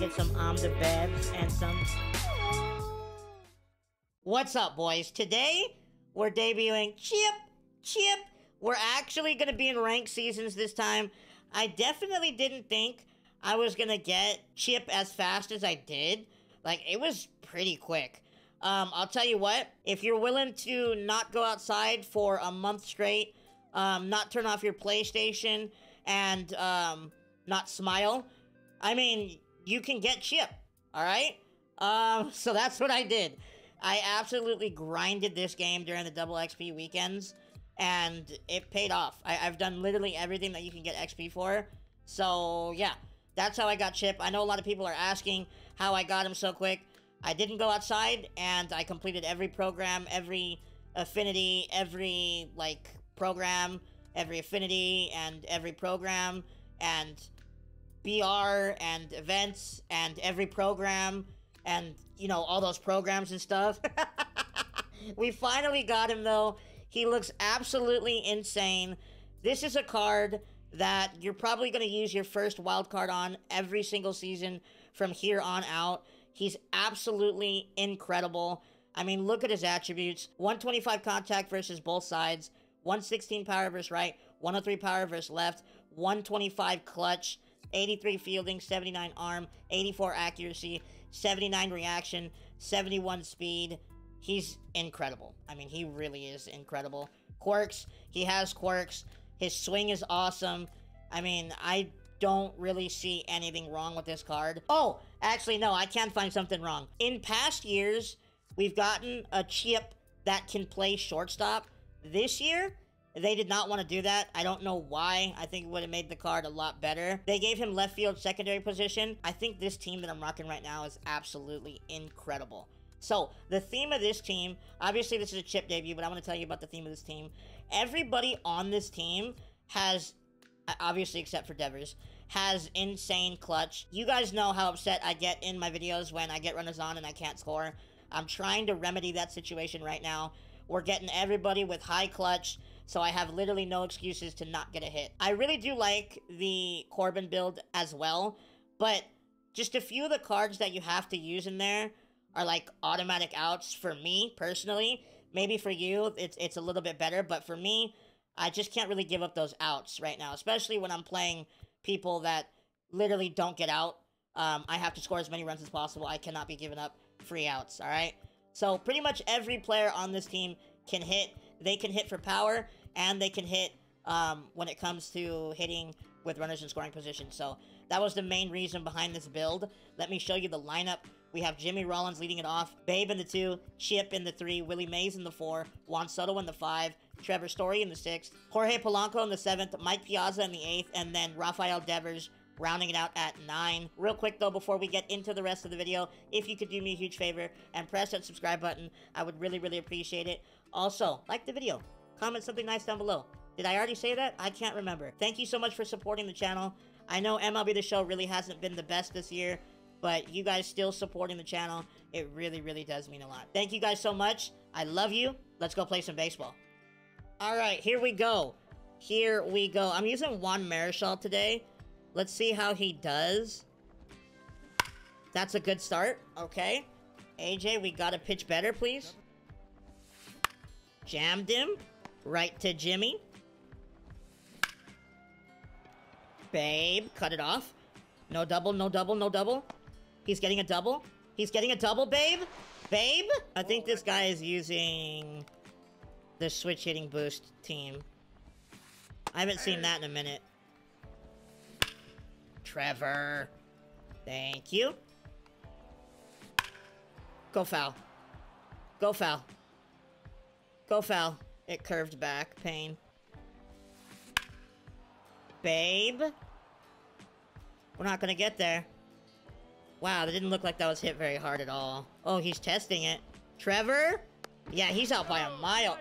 get some omnibebs and some... What's up, boys? Today, we're debuting Chip, Chip. We're actually going to be in ranked seasons this time. I definitely didn't think I was going to get Chip as fast as I did. Like, it was pretty quick. Um, I'll tell you what, if you're willing to not go outside for a month straight, um, not turn off your PlayStation, and um, not smile, I mean, you can get Chip, alright? Um, so that's what I did. I absolutely grinded this game during the double XP weekends, and it paid off. I, have done literally everything that you can get XP for. So, yeah, that's how I got Chip. I know a lot of people are asking how I got him so quick. I didn't go outside, and I completed every program, every affinity, every, like, program, every affinity, and every program, and BR, and events, and every program, and, you know, all those programs and stuff. we finally got him, though. He looks absolutely insane. This is a card that you're probably going to use your first wild card on every single season from here on out. He's absolutely incredible. I mean, look at his attributes. 125 contact versus both sides, 116 power versus right, 103 power versus left, 125 clutch, 83 fielding, 79 arm, 84 accuracy, 79 reaction, 71 speed. He's incredible. I mean, he really is incredible. Quirks, he has quirks. His swing is awesome. I mean, I don't really see anything wrong with this card. Oh, actually, no, I can find something wrong. In past years, we've gotten a chip that can play shortstop. This year, they did not want to do that. I don't know why. I think it would have made the card a lot better. They gave him left field secondary position. I think this team that I'm rocking right now is absolutely incredible. So, the theme of this team, obviously this is a chip debut, but I want to tell you about the theme of this team. Everybody on this team has obviously except for Devers, has insane clutch. You guys know how upset I get in my videos when I get runners on and I can't score. I'm trying to remedy that situation right now. We're getting everybody with high clutch, so I have literally no excuses to not get a hit. I really do like the Corbin build as well, but just a few of the cards that you have to use in there are like automatic outs for me personally. Maybe for you, it's, it's a little bit better, but for me, I just can't really give up those outs right now, especially when I'm playing people that literally don't get out. Um, I have to score as many runs as possible. I cannot be giving up free outs, all right? So pretty much every player on this team can hit. They can hit for power, and they can hit um, when it comes to hitting with runners in scoring position. So that was the main reason behind this build. Let me show you the lineup. We have Jimmy Rollins leading it off, Babe in the 2, Chip in the 3, Willie Mays in the 4, Juan Soto in the 5, Trevor Story in the 6th, Jorge Polanco in the 7th, Mike Piazza in the 8th, and then Rafael Devers rounding it out at 9. Real quick though, before we get into the rest of the video, if you could do me a huge favor and press that subscribe button, I would really, really appreciate it. Also, like the video, comment something nice down below. Did I already say that? I can't remember. Thank you so much for supporting the channel. I know MLB The Show really hasn't been the best this year, but you guys still supporting the channel, it really, really does mean a lot. Thank you guys so much. I love you. Let's go play some baseball. All right, here we go. Here we go. I'm using Juan Marichal today. Let's see how he does. That's a good start. Okay. AJ, we got to pitch better, please. Jammed him. Right to Jimmy. Babe, cut it off. No double, no double, no double. He's getting a double. He's getting a double, babe. Babe? I think this guy is using the switch hitting boost team. I haven't seen that in a minute. Trevor. Thank you. Go foul. Go foul. Go foul. It curved back. Pain. Babe? We're not gonna get there. Wow, that didn't look like that was hit very hard at all. Oh, he's testing it. Trevor? Yeah, he's out by a mile.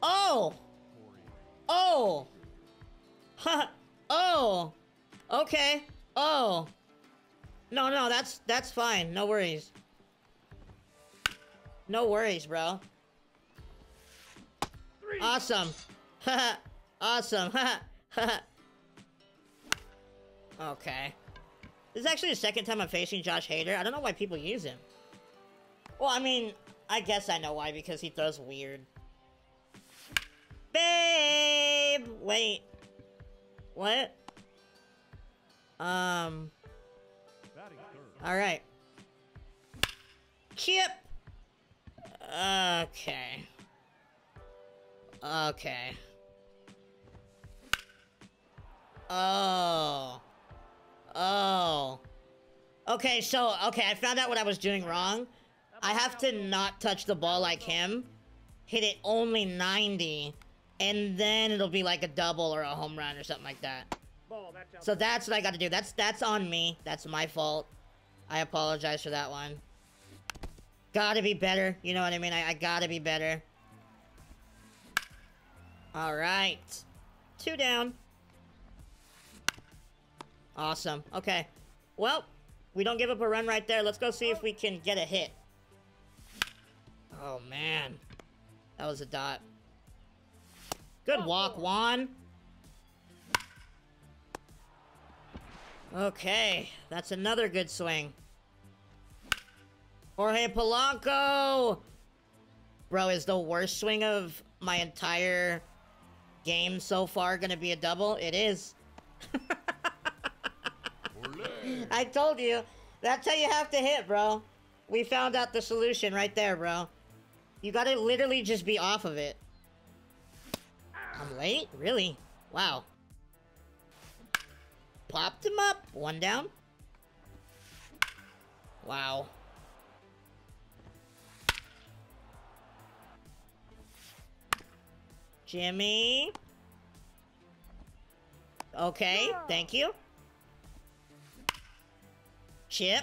Oh! Oh! Huh. oh! Okay. Oh. No, no, that's that's fine. No worries. No worries, bro. Awesome. awesome. Okay. This is actually the second time I'm facing Josh Hader. I don't know why people use him. Well, I mean, I guess I know why, because he throws weird. Babe! Wait. What? Um... Alright. Chip! Okay. Okay. Oh. Oh. Okay, so, okay, I found out what I was doing wrong. I have to not touch the ball like him, hit it only 90, and then it'll be like a double or a home run or something like that. So that's what I got to do. That's that's on me. That's my fault. I apologize for that one. Gotta be better. You know what I mean? I, I gotta be better. Alright. Two down. Awesome. Okay. Well, we don't give up a run right there. Let's go see if we can get a hit. Oh, man. That was a dot. Good walk, Juan. Okay, that's another good swing. Jorge Polanco! Bro, is the worst swing of my entire game so far gonna be a double? It is. I told you. That's how you have to hit, bro. We found out the solution right there, bro. You gotta literally just be off of it. I'm late? Really? Wow. Popped him up. One down. Wow. Jimmy. Okay, thank you. Chip.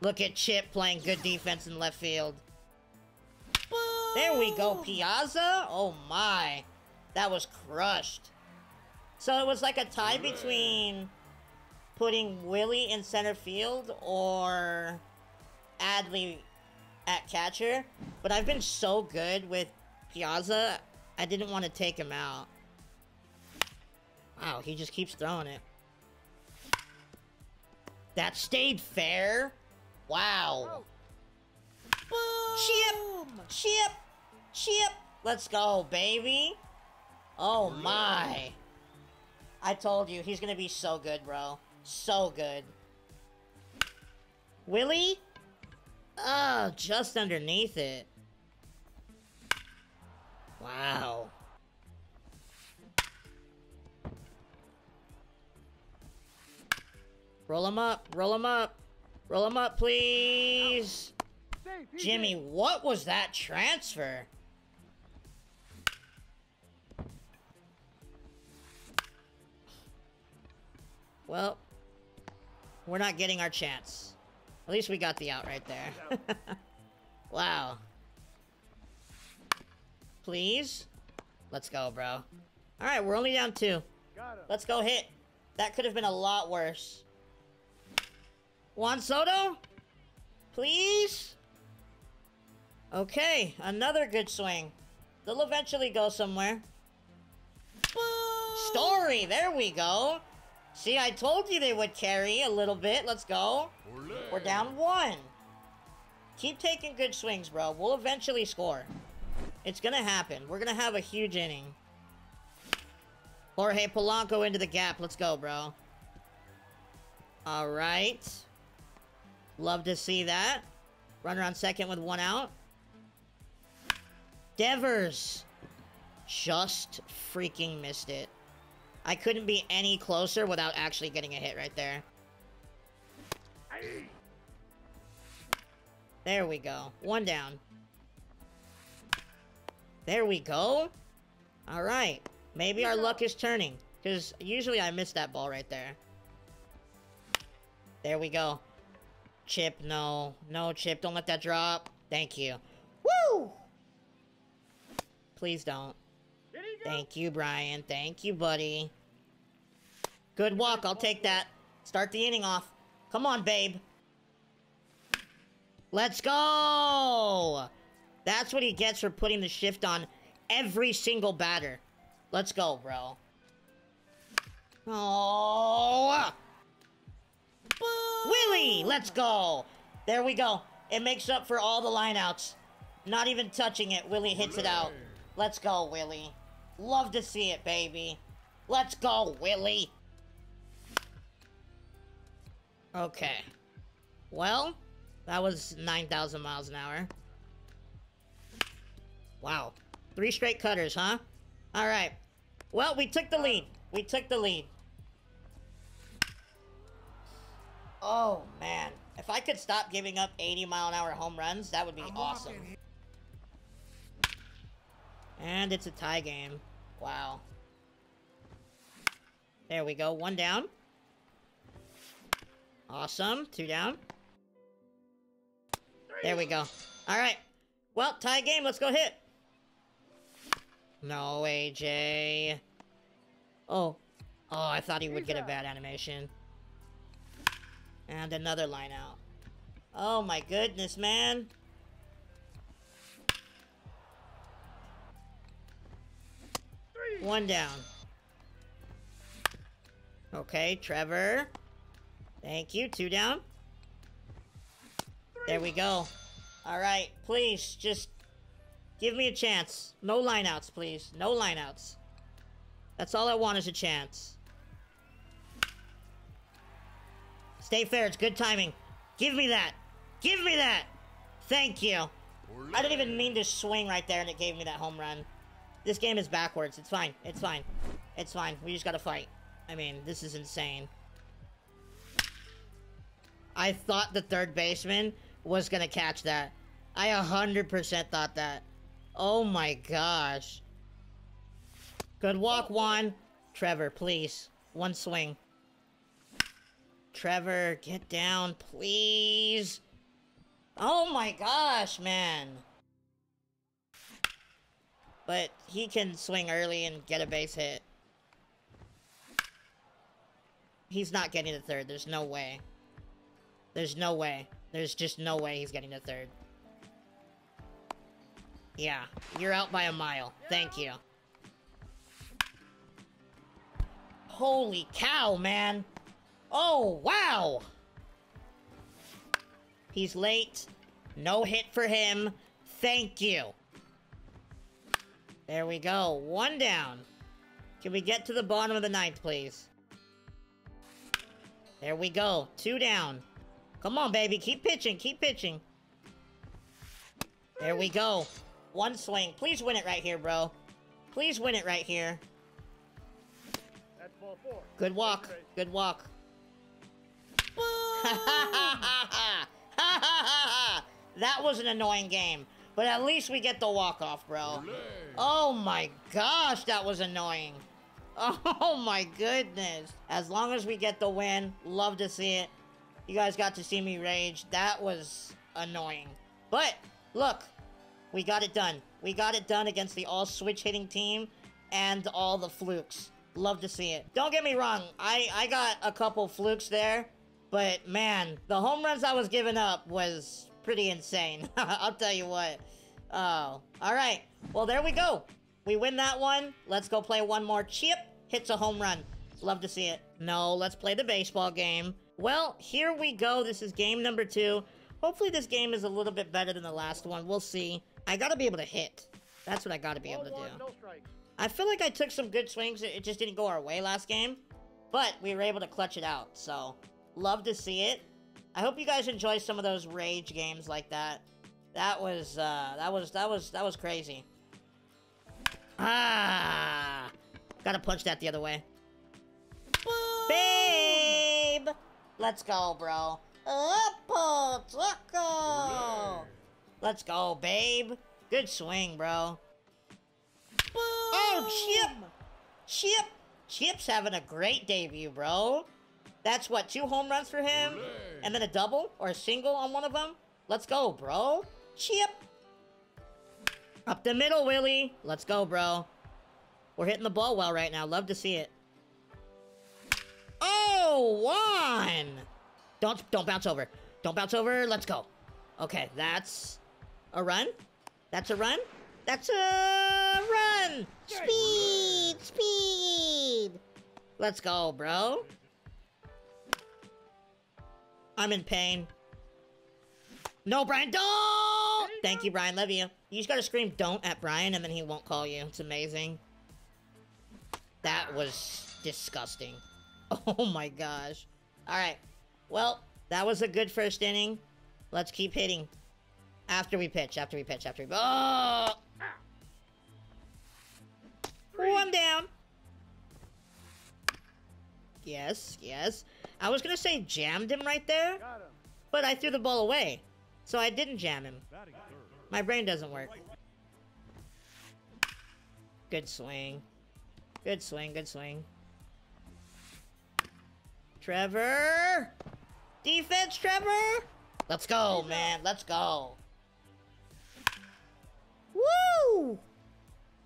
Look at Chip playing good defense in left field. There we go, Piazza. Oh my. That was crushed. So it was like a tie between putting Willie in center field or Adley at catcher. But I've been so good with Piazza, I didn't want to take him out. Wow, he just keeps throwing it. That stayed fair? Wow. Boom. Chip! Chip! Chip! Let's go, baby. Oh my. I told you, he's gonna be so good, bro. So good. Willie? Oh, just underneath it. Wow. Roll him up. Roll him up. Roll him up, please. Jimmy, what was that transfer? Well, we're not getting our chance. At least we got the out right there. wow. Please? Let's go, bro. Alright, we're only down two. Let's go hit. That could have been a lot worse. Juan Soto? Please? Okay, another good swing. They'll eventually go somewhere. Story, there we go. See, I told you they would carry a little bit. Let's go. We're down one. Keep taking good swings, bro. We'll eventually score. It's gonna happen. We're gonna have a huge inning. Jorge Polanco into the gap. Let's go, bro. All right. Love to see that. Runner on second with one out. Devers. Just freaking missed it. I couldn't be any closer without actually getting a hit right there. There we go. One down. There we go. All right. Maybe our luck is turning. Because usually I miss that ball right there. There we go. Chip, no. No, Chip, don't let that drop. Thank you. Woo! Please don't. Thank you, Brian. Thank you, buddy. Good walk. I'll take that. Start the inning off. Come on, babe. Let's go! That's what he gets for putting the shift on every single batter. Let's go, bro. Oh! Willie, let's go. There we go. It makes up for all the lineouts. Not even touching it, Willie hits it out. Let's go, Willie. Love to see it, baby. Let's go, Willie. Okay. Well, that was 9,000 miles an hour. Wow. Three straight cutters, huh? Alright. Well, we took the lead. We took the lead. Oh, man. If I could stop giving up 80 mile an hour home runs, that would be awesome. And it's a tie game. Wow. There we go. One down. Awesome. Two down. There we go. All right. Well, tie game. Let's go hit. No, AJ. Oh. Oh, I thought he would get a bad animation. And another line out. Oh my goodness, man. One down. Okay, Trevor. Thank you. Two down. There we go. All right, please, just give me a chance. No lineouts, please. No lineouts. That's all I want is a chance. Stay fair. It's good timing. Give me that. Give me that. Thank you. I didn't even mean to swing right there, and it gave me that home run. This game is backwards. It's fine. It's fine. It's fine. We just gotta fight. I mean, this is insane. I thought the third baseman was gonna catch that. I 100% thought that. Oh my gosh. Good walk, Juan. Trevor, please. One swing. Trevor, get down, please. Oh my gosh, man. But he can swing early and get a base hit. He's not getting the third. There's no way. There's no way. There's just no way he's getting the third. Yeah, you're out by a mile. Thank you. Holy cow, man. Oh, wow. He's late. No hit for him. Thank you. There we go. One down. Can we get to the bottom of the ninth, please? There we go. Two down. Come on, baby. Keep pitching. Keep pitching. There we go. One swing. Please win it right here, bro. Please win it right here. That's ball four. Good walk. Good walk. that was an annoying game. But at least we get the walk-off, bro. Oh my gosh, that was annoying. Oh my goodness. As long as we get the win, love to see it. You guys got to see me rage. That was annoying. But, look, we got it done. We got it done against the all switch hitting team and all the flukes. Love to see it. Don't get me wrong, I, I got a couple flukes there, but man, the home runs I was giving up was pretty insane. I'll tell you what. Oh, all right. Well, there we go. We win that one. Let's go play one more. Chip hits a home run. Love to see it. No, let's play the baseball game. Well, here we go. This is game number two. Hopefully this game is a little bit better than the last one. We'll see. I gotta be able to hit. That's what I gotta be able to do. I feel like I took some good swings. It just didn't go our way last game. But we were able to clutch it out. So, love to see it. I hope you guys enjoy some of those rage games like that. That was, uh, that was, that was, that was crazy. Ah! Gotta punch that the other way. Babe! Let's go, bro. Let's go, babe. Good swing, bro. Oh, Chip! Chip! Chip's having a great debut, bro. That's what, two home runs for him? And then a double or a single on Juan of them? Let's go, bro. Chip! Up the middle, Willie. Let's go, bro. We're hitting the ball well right now. Love to see it. Oh, one! Don't, don't bounce over. Don't bounce over. Let's go. Okay, that's a run. That's a run. That's a run. Speed, speed. Let's go, bro. I'm in pain. No, Brian, don't! Thank you, Brian. Love you. You just gotta scream don't at Brian and then he won't call you. It's amazing. That was disgusting. Oh my gosh. Alright. Well, that was a good first inning. Let's keep hitting. After we pitch, after we pitch, after we... Oh! One down. Yes, yes. I was gonna say jammed him right there, but I threw the ball away. So I didn't jam him. My brain doesn't work. Good swing. Good swing, good swing. Trevor! Defense, Trevor! Let's go, man. Let's go. Woo!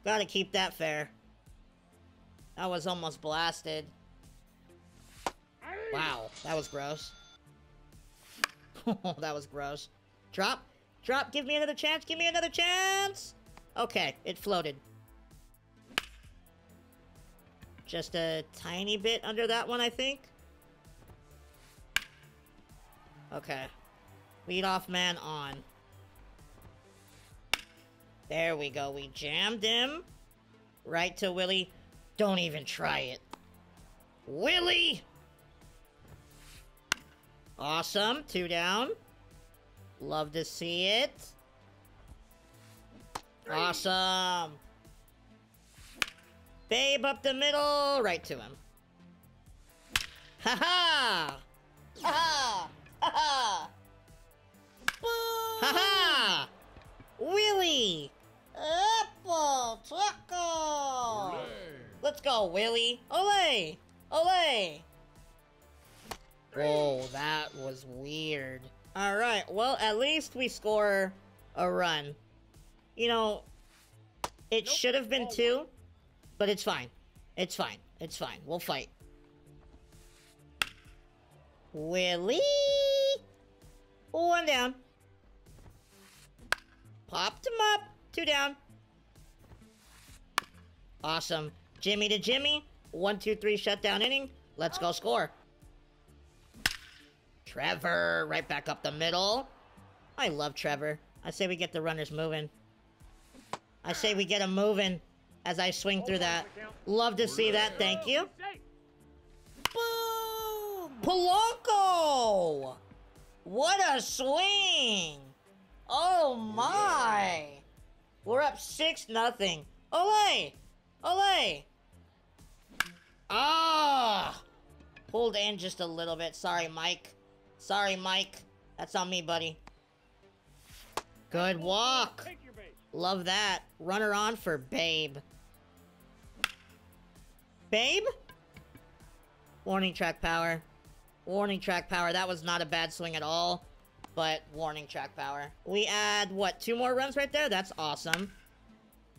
Gotta keep that fair. That was almost blasted. Wow, that was gross. that was gross. Drop. Drop. Give me another chance. Give me another chance. Okay, it floated. Just a tiny bit under that one, I think. Okay. Lead off man on. There we go. We jammed him. Right to Willie. Don't even try it. Willie! Awesome. Two down. Love to see it. Awesome. Babe up the middle. Right to him. Ha ha! Go, Willie! Ole! Ole! Whoa, that was weird. Alright, well, at least we score a run. You know, it nope. should have been oh, two, but it's fine. It's fine. It's fine. We'll fight. Willie! One down. Popped him up. Two down. Awesome. Jimmy to Jimmy. One, two, three, shutdown inning. Let's go score. Trevor, right back up the middle. I love Trevor. I say we get the runners moving. I say we get them moving as I swing through that. Love to see that. Thank you. Boom! Polanco! What a swing! Oh my! We're up 6 nothing. Ole! Ole! Ah! Pulled in just a little bit. Sorry, Mike. Sorry, Mike. That's on me, buddy. Good walk. Love that. Runner on for Babe. Babe? Warning track power. Warning track power. That was not a bad swing at all. But warning track power. We add, what, two more runs right there? That's awesome.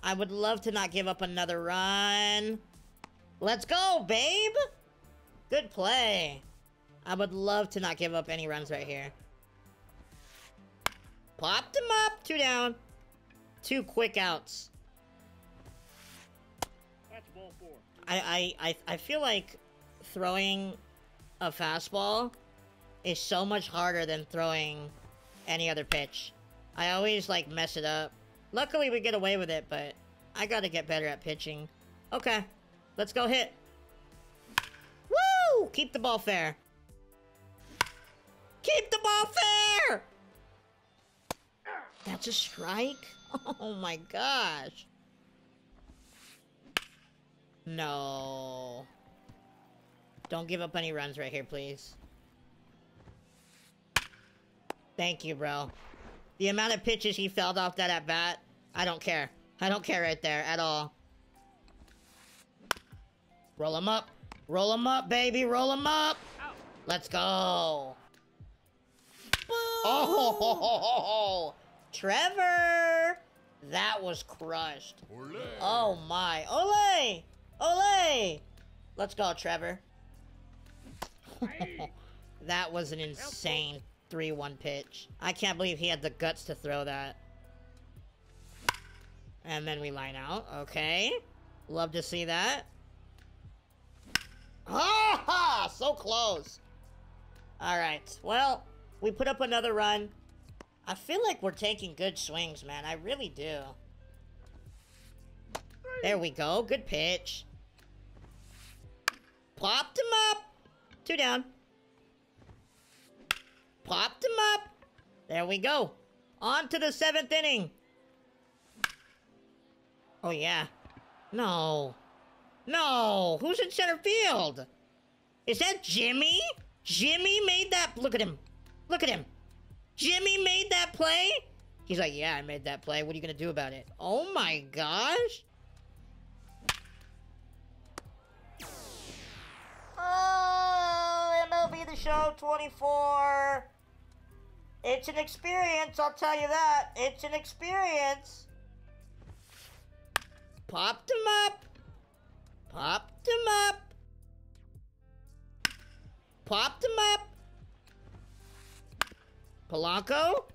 I would love to not give up another run. Let's go, babe! Good play. I would love to not give up any runs right here. Popped him up. Two down. Two quick outs. That's ball four. I, I, I, I feel like throwing a fastball is so much harder than throwing any other pitch. I always, like, mess it up. Luckily, we get away with it, but I gotta get better at pitching. Okay, let's go hit. Woo! Keep the ball fair. Keep the ball fair! That's a strike? Oh my gosh. No. Don't give up any runs right here, please. Thank you, bro. The amount of pitches he felled off that at bat, I don't care. I don't care right there at all. Roll him up. Roll him up, baby. Roll him up. Let's go. Oh, Trevor! That was crushed. Olé. Oh my. Ole! Ole! Let's go, Trevor. that was an insane 3-1 pitch. I can't believe he had the guts to throw that. And then we line out. Okay. Love to see that. Ah! So close. All right. Well, we put up another run. I feel like we're taking good swings, man. I really do. There we go. Good pitch. Popped him up. Two down. Popped him up. There we go. On to the seventh inning. Oh, yeah. No. No. Who's in center field? Is that Jimmy? Jimmy made that. Look at him. Look at him. Jimmy made that play? He's like, yeah, I made that play. What are you going to do about it? Oh my gosh. Oh, MLB The Show 24. It's an experience, I'll tell you that. It's an experience. Popped him up. Popped him up. Popped him up. Polanco?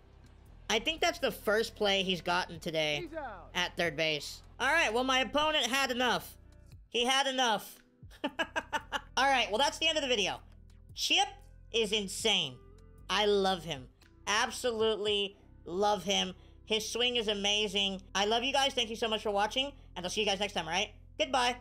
I think that's the first play he's gotten today at third base. All right, well, my opponent had enough. He had enough. All right, well, that's the end of the video. Chip is insane. I love him. Absolutely love him. His swing is amazing. I love you guys. Thank you so much for watching, and I'll see you guys next time, all right? Goodbye.